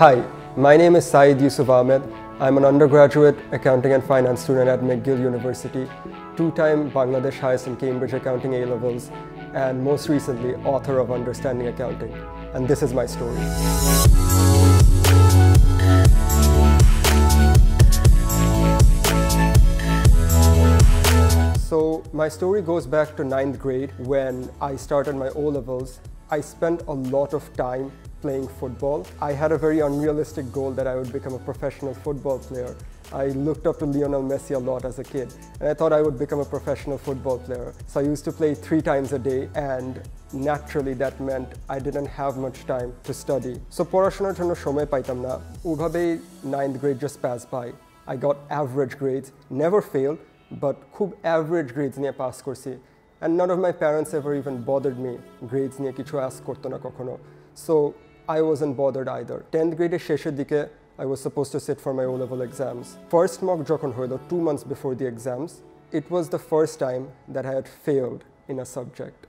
Hi, my name is Sayed Yousuf Ahmed. I'm an undergraduate accounting and finance student at McGill University, two-time Bangladesh highest in Cambridge Accounting A-levels, and most recently, author of Understanding Accounting. And this is my story. So my story goes back to ninth grade when I started my O-levels. I spent a lot of time playing football. I had a very unrealistic goal that I would become a professional football player. I looked up to Lionel Messi a lot as a kid and I thought I would become a professional football player. So I used to play three times a day and naturally that meant I didn't have much time to study. So পড়াশোনার জন্য সময় পাইতাম না ওভাবেই ninth grade just passed by. I got average grades, never failed, but খুব average grades নিয়ে pass করছি and none of my parents ever even bothered me grades নিয়ে কিছু ask করতো না কখনো so I wasn't bothered either 10th grade এর শেষের দিকে I was supposed to sit for my O-level exams first mock যখন হলো two months before the exams it was the first time that I had failed in a subject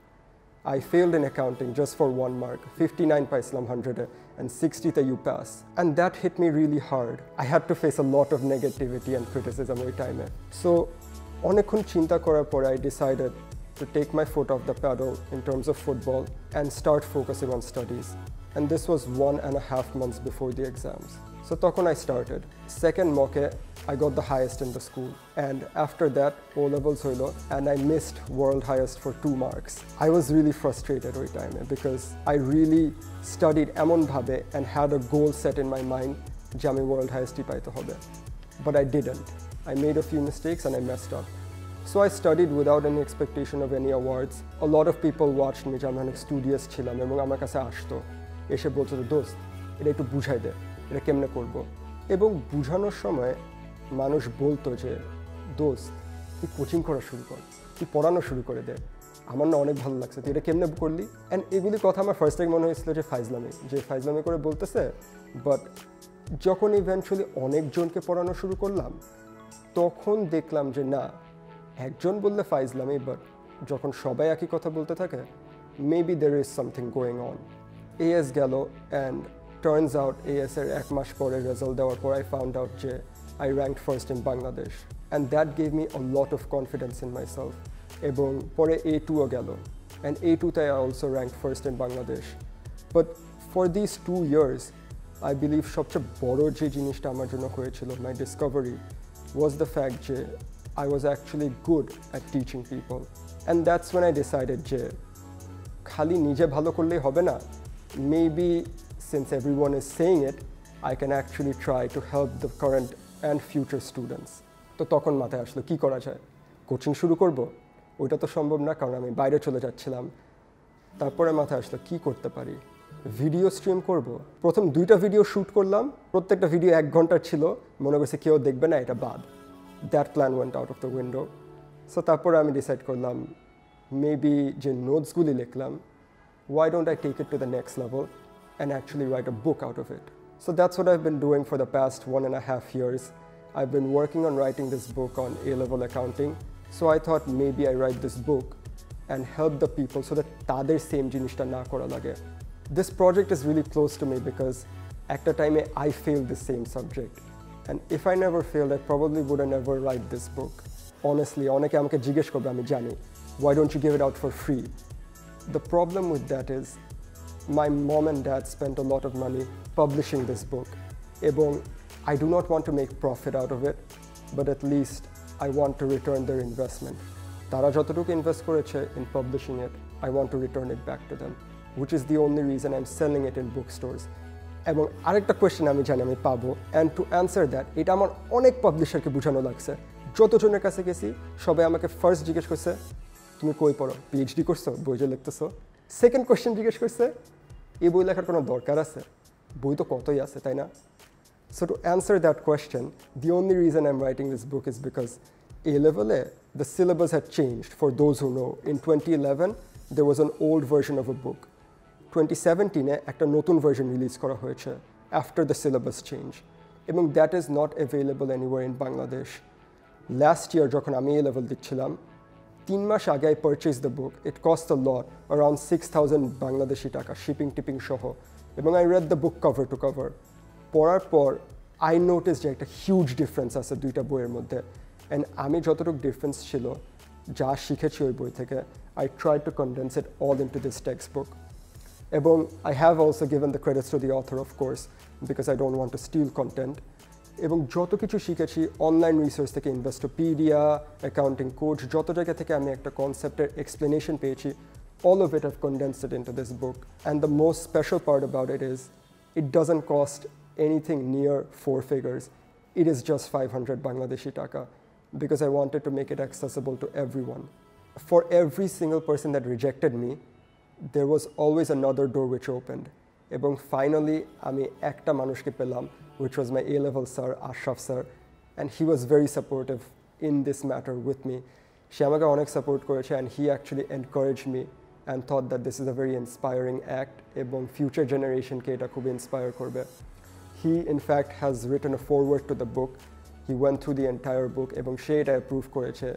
I failed in accounting just for one mark, 59 paislam 100 and 60 তে you pass. And that hit me really hard. I had to face a lot of negativity and criticism ওই টাইমে So অনেকক্ষণ চিন্তা করার পরে I decided to take my foot off the pedal in terms of football and start focusing on studies. And this was one and a half months before the exams. So তখন I started. Second mock I got the highest in the school. And after that, O levels হইলো and I missed world highest for two marks. I was really frustrated ওই time because I really studied এমন ভাবে and had a goal set in my mind যে আমি world highest পাইতে হবে. But I didn't. I made a few mistakes and I messed up. So I studied without any expectation of any awards. A lot of people watched me যে আমি অনেক studious ছিলাম এবং আমার কাছে আসতো এসে বলতো যে, দোস্ত, এটা একটু বুঝাই দে, এটা কেমনে করব? এবং বুঝানোর সময় মানুষ বলতো যে, দোস্ত, তুই কোচিং করা শুরু কর, তুই পড়ানো শুরু করে দে। আমার না অনেক ভালো লাগছে, তুই এটা কেমনে করলি? অ্যান্ড এগুলি কথা আমার ফার্স্ট টাইম মনে হয়েছিল যে, ফাইজলামি যে ফাইজলামি করে বলতেছে। বাট যখন ইভেন্চুয়ালি অনেকজনকে পড়ানো শুরু করলাম, তখন দেখলাম যে, না, একজন বললে ফাইজলামি বাট যখন সবাই একই কথা বলতে থাকে maybe they is something going on as গেল অ্যান্ড টার্নস আউট এএস এর এক মাস পরে রেজাল্ট দেওয়ার পর আই ফাউন্ড আউট যে I rank first in Bangladesh and that gave me O lot of confidence in my self এবং পরে এ টুও গেল অ্যান্ড এ টুতে I also rank first in Bangladesh but for this two years I believe সবচেয়ে বড় যে জিনিসটা আমার জন্য হয়েছিল মাই ডিসকভারি was the fact যে I was actually good at teaching people. And that's when I decided যে খালি নিজে ভালো করলেই হবে না maybe since everyone is saying it, I can actually try to help the current and future students. তো তখন মাথায় আসলো, কি করা যায়? কোচিং শুরু করব? ওইটা তো সম্ভব না, কারণ আমি বাইরে চলে যাচ্ছিলাম। তারপরে মাথায় আসলো, কি করতে পারি? ভিডিও স্ট্রিম করব। প্রথম দুইটা ভিডিও শ্যুট করলাম। প্রত্যেকটা ভিডিও এক ঘণ্টার ছিল। মনে করছে কেউ দেখবে না, এটা বাদ। That plan went out of the window so তারপরে আমি ডিসাইড করলাম মেবি যে নোটসগুলি লিখলাম why don't I take it to the next level and actually write a book out of it? So that's what I've been doing for the past one and a half years. I've been working on writing this book on A-level accounting. So I thought maybe I write this book and help the people so that তাদের same জিনিসটা না করা লাগে this project is really close to me because at the time I failed the same subject. And if I never failed, I probably wouldn't ever write this book. Honestly, অনেকে আমাকে জিজ্ঞেস করবে আমি জানি why don't you give it out for free? The problem with that is my mom and dad spent a lot of money publishing this book. এবং I do not want to make profit out of it, but at least I want to return their investment. তারা যতটুকু invest করেছে in publishing it, I want to return it back to them. which is the only reason I'm selling it in bookstores. এবং আরেকটা question আমি জানি আমি পাবো and two answer that এটা আমার অনেক পাবলিশারকে বোঝানো লাগছে যতজনের কাছে গেছি সবাই আমাকে ফার্স্ট জিজ্ঞেস করছে তুমি কই পড়ো পিএইচডি করছো বই যে লিখতেছো সেকেন্ড কোয়েশ্চেন জিজ্ঞেস করছে এই বই লেখার কোনো দরকার আছে বই তো কতই আছে তাই না so to answer that question the only reason I am writing this book is because A লেভেলে the syllabus had changed for those who know in twenty eleven there was an old version of a book. 2017-এ একটা নতুন version release করা হয়েছে after the syllabus change এবং that is not available anywhere in Bangladesh last year যখন আমি A level দিচ্ছিলাম তিন মাস আগে I purchase the book it cost the lot around six thousand Bangladeshi taka shipping tipping সহ এবং I read the book cover to cover পড়ার পর আই নোটিস যে একটা হিউজ ডিফারেন্স আছে দুইটা বইয়ের মধ্যে অ্যান্ড আমি যতটুকু ডিফারেন্স ছিল যা শিখেছি ওই বই থেকে I try two condense it all in two this text book এবং I have also given the credits to the author of course because I don't want to steal content এবং যত কিছু শিখেছি অনলাইন রিসার্চ থেকে ইনভেস্টোপিডিয়া accounting coach যত জায়গা থেকে আমি একটা কনসেপ্টের এক্সপ্লেনেশন পেয়েছি all of it have condensed it into this book. And the most special part about it is it doesn't cost anything near four figures. It is just 500 Bangladeshi taka because I wanted to make it accessible to everyone. For every single person that rejected me, there was always another door which opened. এবং finally আমি একটা মানুষকে পেলাম which was my A-level sir, Ashraf sir, and he was very supportive in this matter with me. সে আমাকে অনেক support করেছে and he actually encouraged me and thought that this is a very inspiring act এবং future generationকে এটা খুব inspire করবে. He in fact has written a foreword to the book. He went through the entire book এবং সে এটা approve করেছে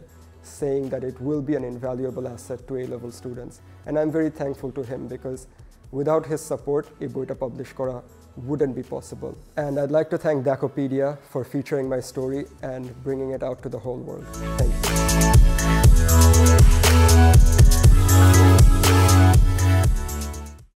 saying that it will be an invaluable asset to A-level students. And I'm very thankful to him because Without his support, এই বইটা publish করা wouldn't be possible. And I'd like to thank Daekhopedia for featuring my story and bringing it out to the whole world. Thank you.